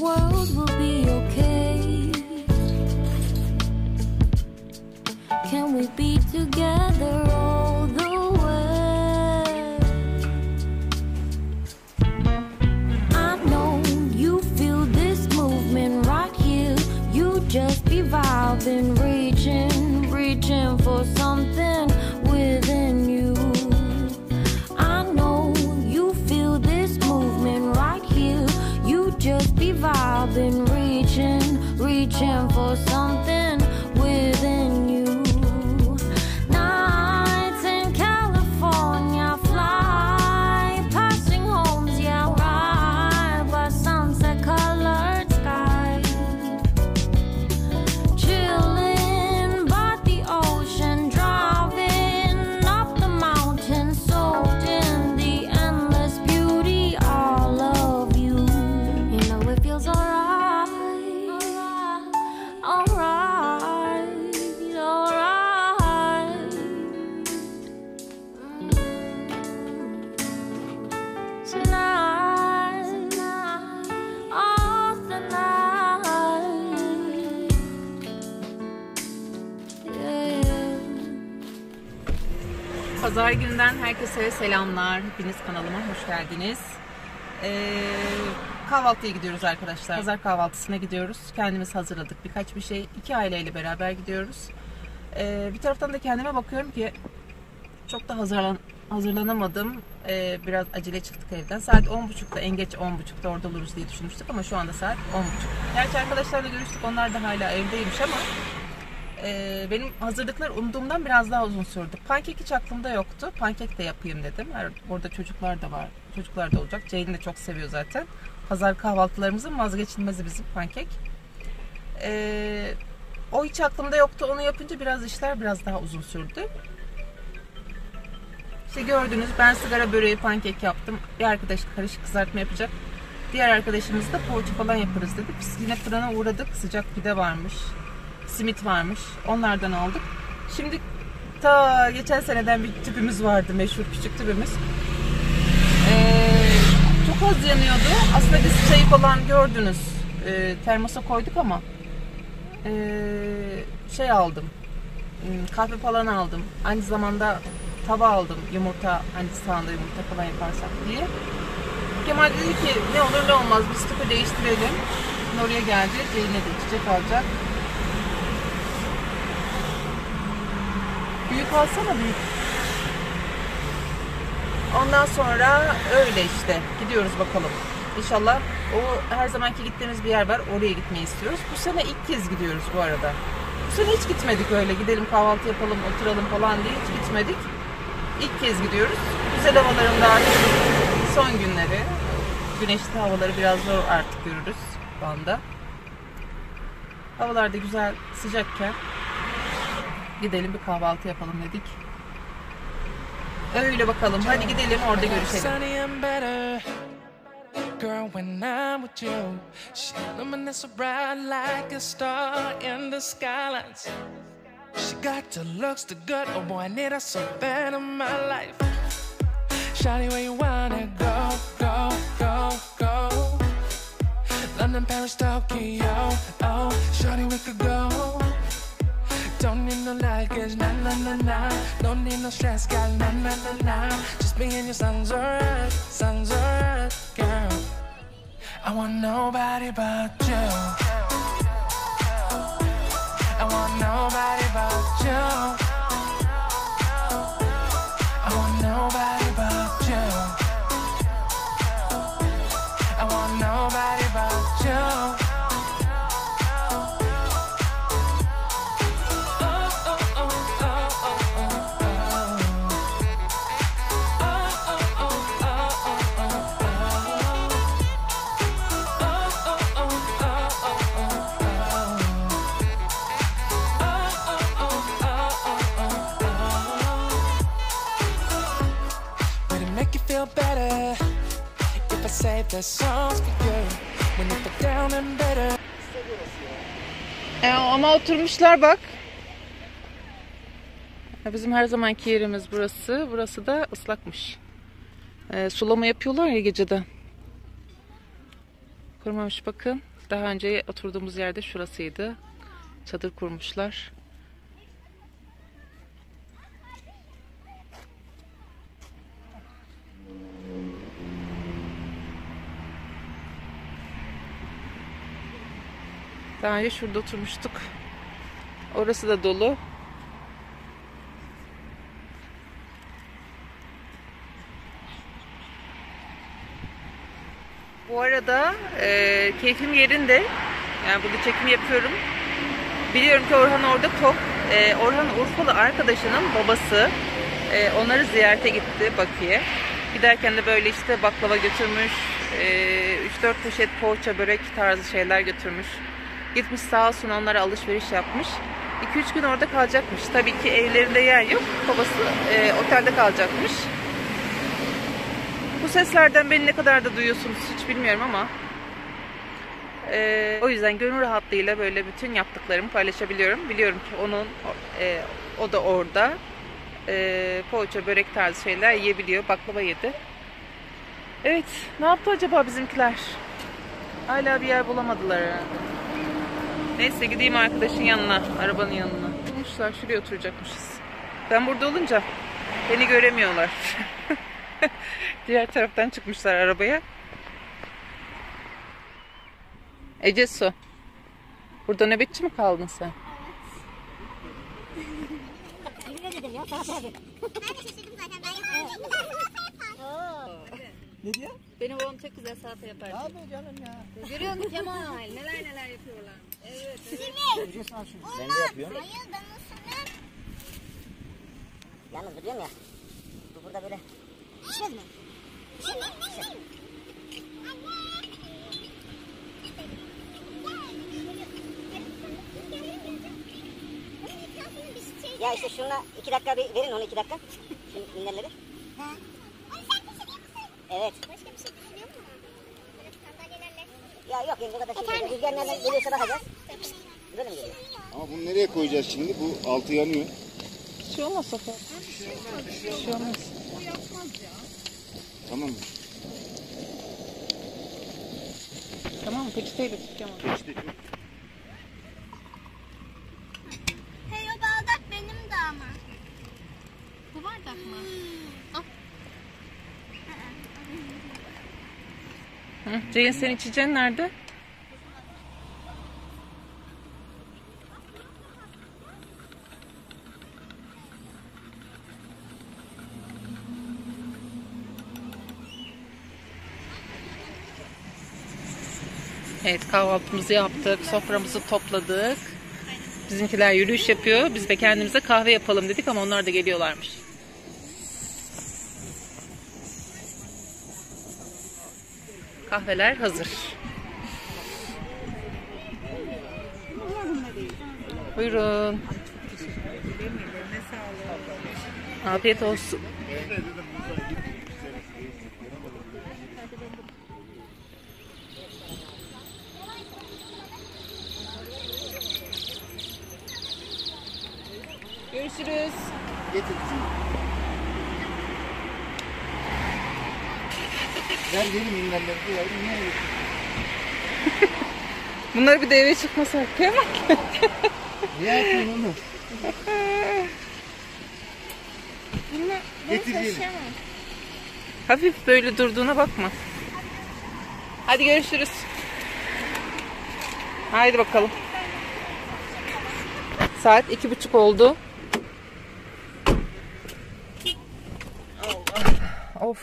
world You just be vibing, reaching, reaching for something within you. Pazar gününden herkese selamlar. Hepiniz kanalıma hoş geldiniz. Ee, kahvaltıya gidiyoruz arkadaşlar. Pazar kahvaltısına gidiyoruz. Kendimiz hazırladık birkaç bir şey. İki aileyle beraber gidiyoruz. Ee, bir taraftan da kendime bakıyorum ki çok da hazırlan hazırlanamadım. Ee, biraz acele çıktık evden. Saat 10.30'da en geç 10.30'da orada oluruz diye düşünmüştük ama şu anda saat 10.30. Gerçi arkadaşlarla görüştük. Onlar da hala evdeymiş ama ee, benim hazırlıklar umduğumdan biraz daha uzun sürdü. Pankek hiç aklımda yoktu. Pankek de yapayım dedim. Her- Orada çocuklar da var. Çocuklar da olacak. Ceylin de çok seviyor zaten. Pazar kahvaltılarımızın vazgeçilmezi bizim pankek. Ee, o hiç aklımda yoktu. Onu yapınca biraz işler biraz daha uzun sürdü. İşte gördünüz ben sigara böreği pankek yaptım. Bir arkadaş karışık kızartma yapacak. Diğer arkadaşımız da poğaça falan yaparız dedi. Biz yine fırına uğradık. Sıcak pide varmış. Simit varmış. Onlardan aldık. Şimdi ta geçen seneden bir tüpümüz vardı. Meşhur küçük tüpümüz. Ee, çok az yanıyordu. Aslında biz çayı falan gördünüz. Ee, termosa koyduk ama ee, şey aldım. Hmm, Kahve falan aldım. Aynı zamanda tava aldım. Yumurta hani sağında yumurta falan yaparsak diye. Kemal dedi ki ne olur ne olmaz biz tüpü değiştirelim. Oraya geldi. Ceylin'e de içecek alacak. Büyük alsana büyük. Ondan sonra öyle işte. Gidiyoruz bakalım. İnşallah O her zamanki gittiğimiz bir yer var. Oraya gitmeyi istiyoruz. Bu sene ilk kez gidiyoruz bu arada. Bu sene hiç gitmedik öyle. Gidelim kahvaltı yapalım, oturalım falan diye hiç gitmedik. İlk kez gidiyoruz. Güzel havaların da son günleri. Güneşli havaları biraz zor artık görürüz şu anda. Havalar da güzel, sıcakken gidelim bir kahvaltı yapalım dedik. Öyle bakalım. Hadi gidelim orada görüşelim. Girl, when I'm with you, she illuminates so bright like a star in the skylines. She got the looks, the good, oh boy, I need her so bad in my life. Shawty, where you wanna go, go, go, go? London, Paris, Tokyo, oh, shawty, we could go. Don't need no luggage, nah, nah, nah, nah. Don't need no stress, girl, nah, nah, nah, nah. Just me and your sounds alright, sounds alright, girl. I want nobody but you. I want nobody but you. E, ama oturmuşlar bak. Bizim her zamanki yerimiz burası. Burası da ıslakmış. E, sulama yapıyorlar ya geceden. Kurmamış bakın. Daha önce oturduğumuz yerde şurasıydı. Çadır kurmuşlar. Daha önce şurada oturmuştuk. Orası da dolu. Bu arada e, keyfim yerinde. Yani burada çekim yapıyorum. Biliyorum ki Orhan orada tok. E, Orhan Urfalı arkadaşının babası. E, onları ziyarete gitti Bakü'ye. Giderken de böyle işte baklava götürmüş. E, 3-4 poşet poğaça, börek tarzı şeyler götürmüş. Gitmiş sağ olsun onlara alışveriş yapmış. 2-3 gün orada kalacakmış. Tabii ki evlerinde yer yok. Babası e, otelde kalacakmış. Bu seslerden beni ne kadar da duyuyorsunuz hiç bilmiyorum ama e, o yüzden gönül rahatlığıyla böyle bütün yaptıklarımı paylaşabiliyorum. Biliyorum ki onun e, o da orada e, poğaça, börek tarzı şeyler yiyebiliyor. Baklava yedi. Evet, ne yaptı acaba bizimkiler? Hala bir yer bulamadılar herhalde. Neyse gideyim arkadaşın yanına, arabanın yanına. Bulmuşlar, şuraya oturacakmışız. Ben burada olunca beni göremiyorlar. Diğer taraftan çıkmışlar arabaya. Ece Su. Burada nöbetçi mi kaldın sen? Ne diyor? Benim babam çok güzel salata yapar. Ne yapıyor canım ya? Görüyor musun Cemal? Neler neler yapıyorlar. Evet. Göreceksin al şunu. Ben de yapıyorum. Yalnız biliyorum ya. Bu burada böyle. Pişmez mi? Pişer. Ya işte şuna iki dakika bir verin onu iki dakika. Şu minderleri. Evet. Başka bir şey düşünüyor musun? Böyle sandalyelerle. Ya yok yani bu kadar şey. Rüzgar nereden geliyorsa bakacağız. Böyle mi geliyor? Ama bunu nereye koyacağız şimdi? Bu altı yanıyor. Bir şey olmaz Safa. Bir şey olmaz. Tamam mı? Tamam mı? Peçeteyle tut Kemal. İşte Hey o bardak benim de ama. Bu bardak mı? Hı, senin içeceğin nerede? Evet kahvaltımızı yaptık, soframızı topladık. Bizimkiler yürüyüş yapıyor. Biz de kendimize kahve yapalım dedik ama onlar da geliyorlarmış. Kahveler hazır. Buyurun. Afiyet olsun. Görüşürüz. Getir kızım. Ver verim minderleri ver. Minderleri. Bunları bir de eve çıkmasak Kemal. Ne yapıyorsun onu? Getir verim. Hafif böyle durduğuna bakma. Hadi görüşürüz. Haydi bakalım. Saat iki buçuk oldu. Of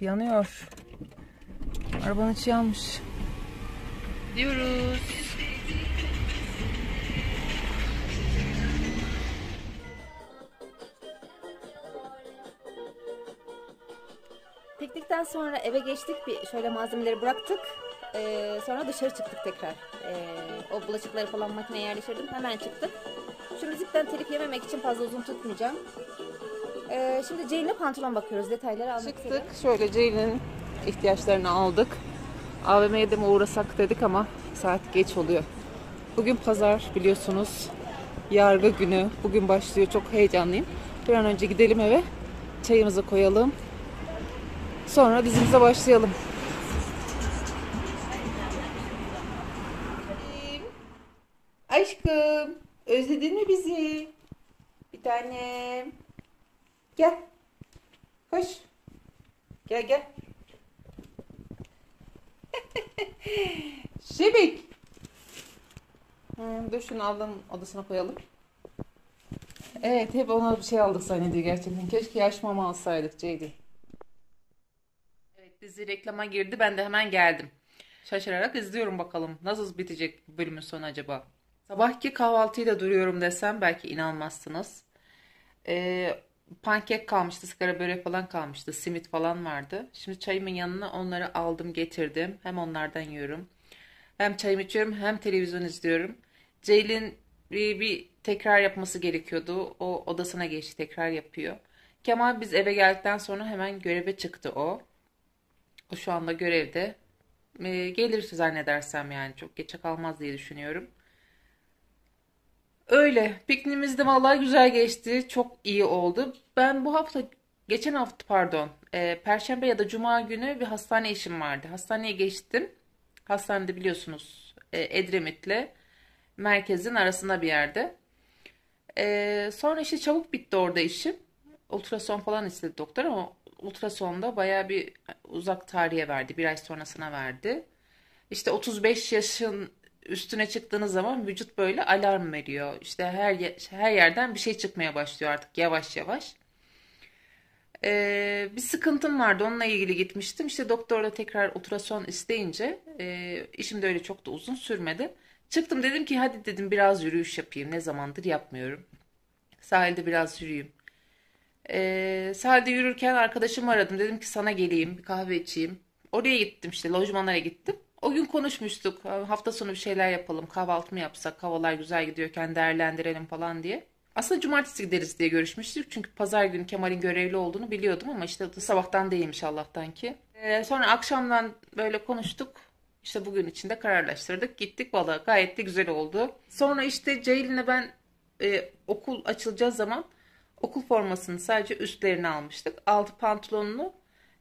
yanıyor. Arabanın içi yanmış. Diyoruz. Piknikten sonra eve geçtik bir şöyle malzemeleri bıraktık. Ee, sonra dışarı çıktık tekrar. Ee, o bulaşıkları falan makineye yerleştirdim. Hemen çıktık. Şu müzikten telif yememek için fazla uzun tutmayacağım. Ee, şimdi Ceylin'e pantolon bakıyoruz. Detayları almak Çıktık. üzere. Şöyle Ceylin'in ihtiyaçlarını aldık. AVM'ye de mi uğrasak dedik ama saat geç oluyor. Bugün pazar biliyorsunuz. Yargı günü. Bugün başlıyor. Çok heyecanlıyım. Bir an önce gidelim eve. Çayımızı koyalım. Sonra dizimize başlayalım. Aşkım, özledin mi bizi? Bir tanem. Gel. Koş. Gel gel. Şebek. Hmm, dur şunu aldım odasına koyalım. Evet hep ona bir şey aldık zannediyor gerçekten. Keşke yaş mama alsaydık Ceydi. Evet dizi reklama girdi ben de hemen geldim. Şaşırarak izliyorum bakalım. Nasıl bitecek bölümün sonu acaba? Sabahki kahvaltıyla duruyorum desem belki inanmazsınız. Ee, pankek kalmıştı, sigara börek falan kalmıştı, simit falan vardı. Şimdi çayımın yanına onları aldım getirdim. Hem onlardan yiyorum. Hem çayımı içiyorum hem televizyon izliyorum. Ceylin bir, bir tekrar yapması gerekiyordu. O odasına geçti tekrar yapıyor. Kemal biz eve geldikten sonra hemen göreve çıktı o. O şu anda görevde. Ee, gelir zannedersem yani çok geçe kalmaz diye düşünüyorum. Öyle. Pikniğimiz de vallahi güzel geçti. Çok iyi oldu. Ben bu hafta, geçen hafta pardon, e, Perşembe ya da Cuma günü bir hastane işim vardı. Hastaneye geçtim. Hastanede biliyorsunuz e, Edremit'le merkezin arasında bir yerde. E, sonra işte çabuk bitti orada işim. Ultrason falan istedi doktor ama ultrasonda baya bir uzak tarihe verdi. Bir ay sonrasına verdi. İşte 35 yaşın üstüne çıktığınız zaman vücut böyle alarm veriyor. İşte her her yerden bir şey çıkmaya başlıyor artık yavaş yavaş. Ee, bir sıkıntım vardı onunla ilgili gitmiştim. İşte doktorla tekrar ultrason isteyince e, işim de öyle çok da uzun sürmedi. Çıktım dedim ki hadi dedim biraz yürüyüş yapayım. Ne zamandır yapmıyorum. Sahilde biraz yürüyeyim. Ee, sahilde yürürken arkadaşımı aradım. Dedim ki sana geleyim bir kahve içeyim. Oraya gittim işte lojmanlara gittim. O gün konuşmuştuk. Hafta sonu bir şeyler yapalım. Kahvaltı mı yapsak? Havalar güzel gidiyorken değerlendirelim falan diye. Aslında cumartesi gideriz diye görüşmüştük. Çünkü pazar günü Kemal'in görevli olduğunu biliyordum ama işte sabahtan değilmiş Allah'tan ki. Ee, sonra akşamdan böyle konuştuk. İşte bugün içinde kararlaştırdık. Gittik valla gayet de güzel oldu. Sonra işte Ceylin'le ben e, okul açılacağı zaman okul formasını sadece üstlerini almıştık. Altı pantolonlu,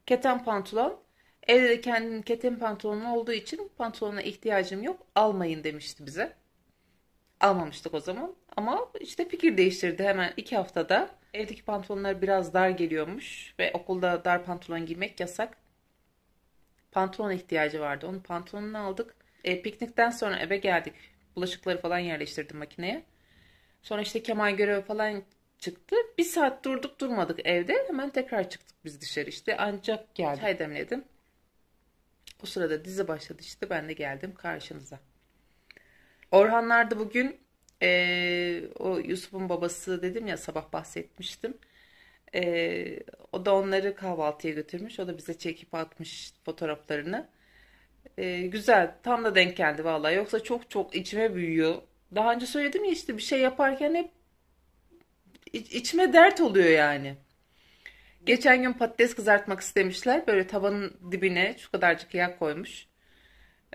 keten pantolon. Evde de kendinin keten pantolonu olduğu için pantolona ihtiyacım yok. Almayın demişti bize. Almamıştık o zaman. Ama işte fikir değiştirdi hemen iki haftada. Evdeki pantolonlar biraz dar geliyormuş. Ve okulda dar pantolon giymek yasak. Pantolon ihtiyacı vardı. Onun pantolonunu aldık. E, piknikten sonra eve geldik. Bulaşıkları falan yerleştirdim makineye. Sonra işte Kemal görevi falan çıktı. Bir saat durduk durmadık evde. Hemen tekrar çıktık biz dışarı işte. Ancak geldi. Çay demledim. O sırada dizi başladı işte ben de geldim karşınıza. Orhanlar da bugün eee, o Yusuf'un babası dedim ya sabah bahsetmiştim. Eee, o da onları kahvaltıya götürmüş. O da bize çekip atmış fotoğraflarını. Eee, güzel tam da denk geldi vallahi. Yoksa çok çok içime büyüyor. Daha önce söyledim ya işte bir şey yaparken hep iç- içime dert oluyor yani. Geçen gün patates kızartmak istemişler. Böyle tavanın dibine şu kadarcık yağ koymuş.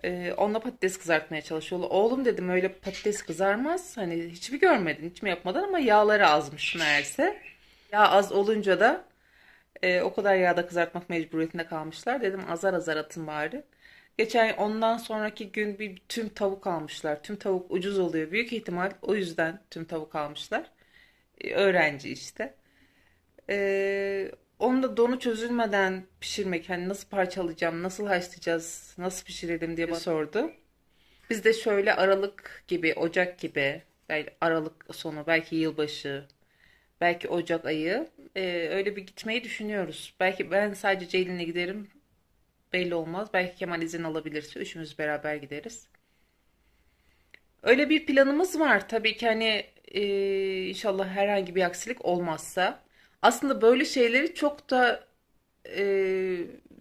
Ee, onunla patates kızartmaya çalışıyorlar. Oğlum dedim öyle patates kızarmaz. Hani hiç mi görmedin, hiç mi yapmadın ama yağları azmış meğerse. Yağ az olunca da e, o kadar yağda kızartmak mecburiyetinde kalmışlar. Dedim azar azar atın bari. Geçen ondan sonraki gün bir tüm tavuk almışlar. Tüm tavuk ucuz oluyor. Büyük ihtimal o yüzden tüm tavuk almışlar. E, öğrenci işte. Ee, onu da donu çözülmeden pişirmek hani nasıl parçalayacağım, nasıl haşlayacağız, nasıl pişirelim diye bana sordu. Biz de şöyle Aralık gibi, Ocak gibi, belki Aralık sonu, belki yılbaşı, belki Ocak ayı e, öyle bir gitmeyi düşünüyoruz. Belki ben sadece Ceylin'le giderim, belli olmaz. Belki Kemal izin alabilirse üçümüz beraber gideriz. Öyle bir planımız var. Tabii ki hani e, inşallah herhangi bir aksilik olmazsa. Aslında böyle şeyleri çok da e,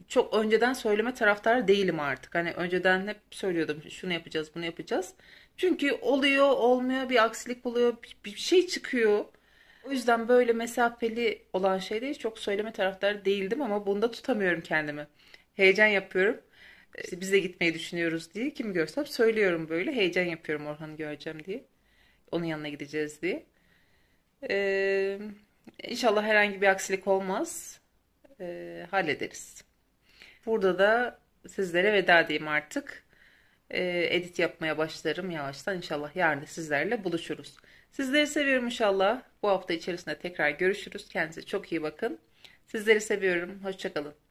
çok önceden söyleme taraftarı değilim artık. Hani önceden hep söylüyordum şunu yapacağız, bunu yapacağız. Çünkü oluyor, olmuyor, bir aksilik oluyor, bir, şey çıkıyor. O yüzden böyle mesafeli olan şeyleri çok söyleme taraftarı değildim ama bunda tutamıyorum kendimi. Heyecan yapıyorum. İşte biz de gitmeyi düşünüyoruz diye kimi görsem söylüyorum böyle. Heyecan yapıyorum Orhan'ı göreceğim diye. Onun yanına gideceğiz diye. Ee, inşallah herhangi bir aksilik olmaz. Ee, hallederiz. Burada da sizlere veda diyeyim artık. Ee, edit yapmaya başlarım yavaştan. İnşallah yarın da sizlerle buluşuruz. Sizleri seviyorum inşallah. Bu hafta içerisinde tekrar görüşürüz. Kendinize çok iyi bakın. Sizleri seviyorum. Hoşçakalın.